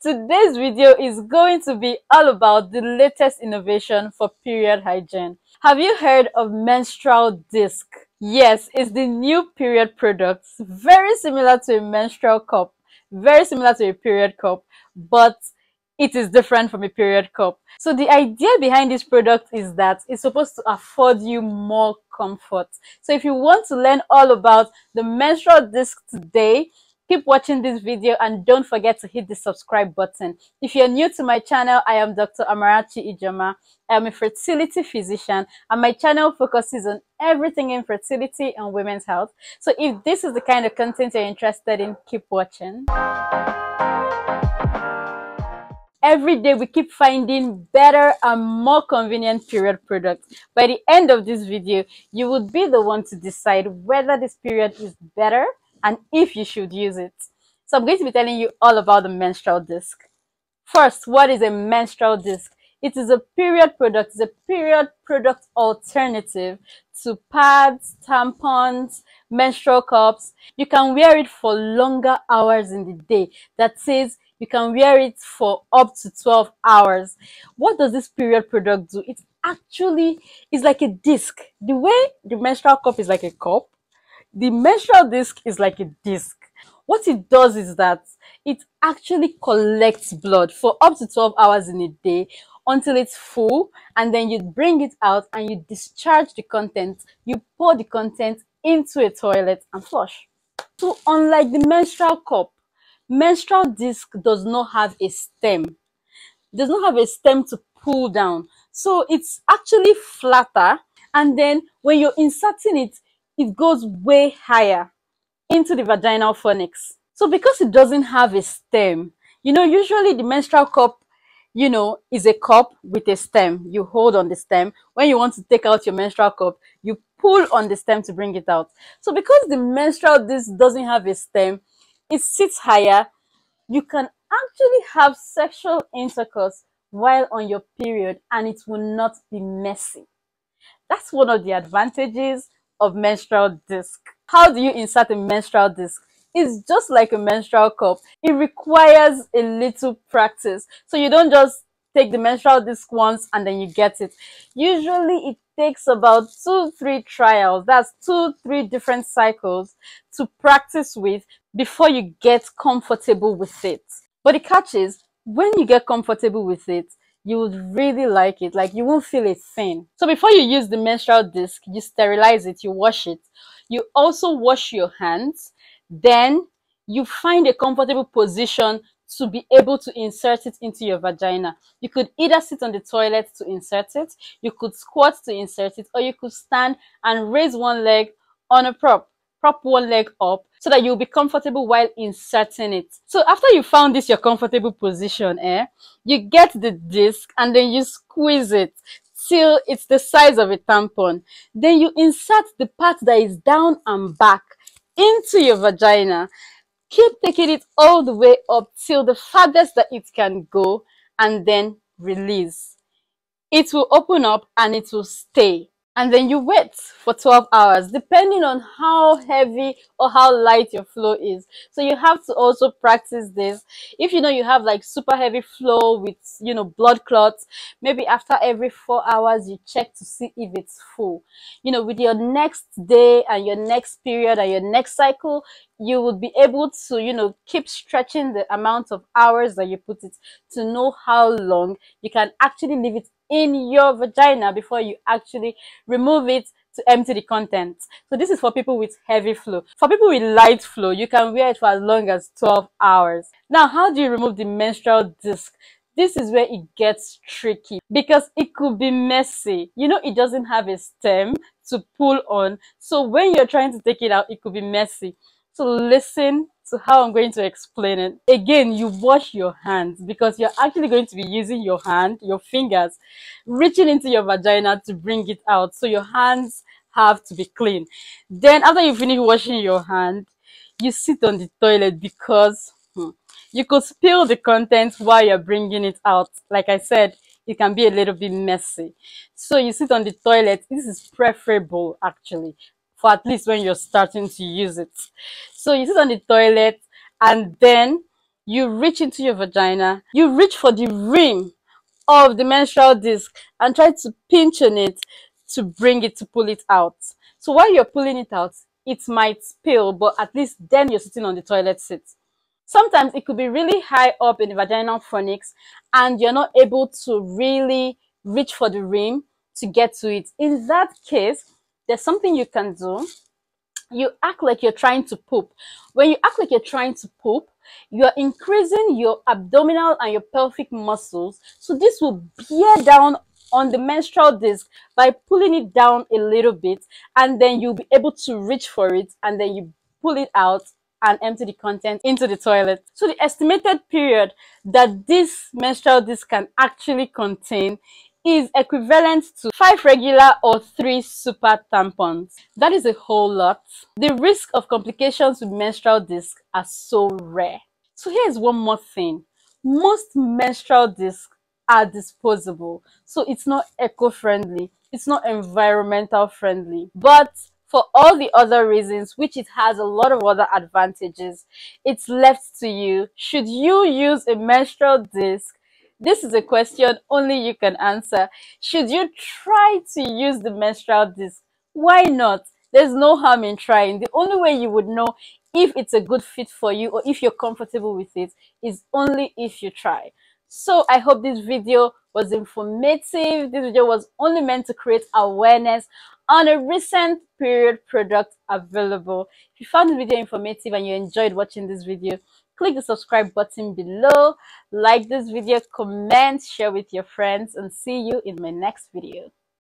Today's video is going to be all about the latest innovation for period hygiene. Have you heard of menstrual disc? Yes, it's the new period product, very similar to a menstrual cup, very similar to a period cup, but it is different from a period cup. So the idea behind this product is that it's supposed to afford you more comfort. So if you want to learn all about the menstrual disc today, keep watching this video and don't forget to hit the subscribe button. If you're new to my channel, I am Dr. Amarachi Ijeoma. I am a fertility physician and my channel focuses on everything in fertility and women's health. So if this is the kind of content you're interested in, keep watching. Every day we keep finding better and more convenient period products. By the end of this video, you would be the one to decide whether this period is better and if you should use it. So I'm going to be telling you all about the menstrual disc. First, what is a menstrual disc? It is a period product. It's a period product alternative to pads, tampons, menstrual cups. You can wear it for longer hours in the day. That says you can wear it for up to 12 hours. What does this period product do? It actually is like a disc. The way the menstrual cup is like a cup, the menstrual disc is like a disc. What it does is that it actually collects blood for up to 12 hours in a day until it's full and then you bring it out and you discharge the content. You pour the content into a toilet and flush. So unlike the menstrual cup, menstrual disc does not have a stem. It does not have a stem to pull down. So it's actually flatter and then when you're inserting it, it goes way higher into the vaginal fornix. So because it doesn't have a stem, you know, usually the menstrual cup, you know, is a cup with a stem. You hold on the stem. When you want to take out your menstrual cup, you pull on the stem to bring it out. So because the menstrual disc doesn't have a stem, it sits higher. You can actually have sexual intercourse while on your period and it will not be messy. That's one of the advantages of menstrual disc. How do you insert a menstrual disc? It's just like a menstrual cup. It requires a little practice. So you don't just take the menstrual disc once and then you get it. Usually it takes about two, three trials. That's two, three different cycles to practice with before you get comfortable with it. But the catch is when you get comfortable with it, you would really like it. Like you won't feel it thin. So before you use the menstrual disc, you sterilize it, you wash it. You also wash your hands. Then you find a comfortable position to be able to insert it into your vagina. You could either sit on the toilet to insert it, you could squat to insert it, or you could stand and raise one leg on a prop prop one leg up so that you'll be comfortable while inserting it. So after you found this your comfortable position, eh, you get the disc and then you squeeze it till it's the size of a tampon. Then you insert the part that is down and back into your vagina. Keep taking it all the way up till the farthest that it can go and then release. It will open up and it will stay and then you wait for 12 hours depending on how heavy or how light your flow is. So you have to also practice this. If you know you have like super heavy flow with you know blood clots maybe after every four hours you check to see if it's full. You know with your next day and your next period and your next cycle you would be able to you know keep stretching the amount of hours that you put it to know how long you can actually leave it in your vagina before you actually remove it to empty the contents. So this is for people with heavy flow. For people with light flow, you can wear it for as long as 12 hours. Now, how do you remove the menstrual disc? This is where it gets tricky because it could be messy. You know, it doesn't have a stem to pull on. So when you're trying to take it out, it could be messy. So listen to how I'm going to explain it. Again, you wash your hands because you're actually going to be using your hand, your fingers, reaching into your vagina to bring it out. So your hands have to be clean. Then after you finish washing your hand, you sit on the toilet because hmm, you could spill the contents while you're bringing it out. Like I said, it can be a little bit messy. So you sit on the toilet. This is preferable actually for at least when you're starting to use it. So you sit on the toilet and then you reach into your vagina, you reach for the rim of the menstrual disc and try to pinch on it to bring it to pull it out. So while you're pulling it out, it might spill, but at least then you're sitting on the toilet seat. Sometimes it could be really high up in the vaginal fornix and you're not able to really reach for the rim to get to it. In that case, there's something you can do. You act like you're trying to poop. When you act like you're trying to poop, you're increasing your abdominal and your pelvic muscles. So this will bear down on the menstrual disc by pulling it down a little bit and then you'll be able to reach for it and then you pull it out and empty the content into the toilet. So the estimated period that this menstrual disc can actually contain is equivalent to five regular or three super tampons. That is a whole lot. The risk of complications with menstrual disc are so rare. So here's one more thing. Most menstrual discs are disposable. So it's not eco-friendly. It's not environmental friendly. But for all the other reasons, which it has a lot of other advantages, it's left to you. Should you use a menstrual disc? This is a question only you can answer. Should you try to use the menstrual disc? Why not? There's no harm in trying. The only way you would know if it's a good fit for you or if you're comfortable with it is only if you try. So I hope this video was informative. This video was only meant to create awareness on a recent period product available. If you found the video informative and you enjoyed watching this video, click the subscribe button below, like this video, comment, share with your friends, and see you in my next video.